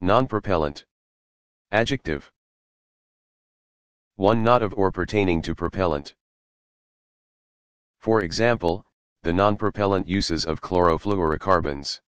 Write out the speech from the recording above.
Non-propellant. Adjective. 1 not of or pertaining to propellant. For example, the non-propellant uses of chlorofluorocarbons.